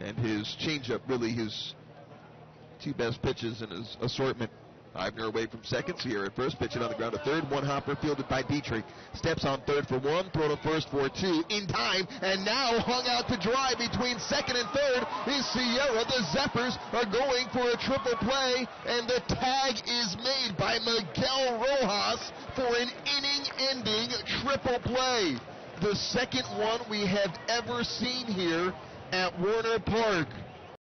And his changeup, really his two best pitches in his assortment. Eibner away from second. Sierra at first, pitching on the ground to third. One hopper fielded by Dietrich. Steps on third for one, throw to first for two. In time, and now hung out to dry between second and third is Sierra. The Zephyrs are going for a triple play, and the tag is made by Miguel Rojas for an inning-ending triple play. The second one we have ever seen here at Werner Park.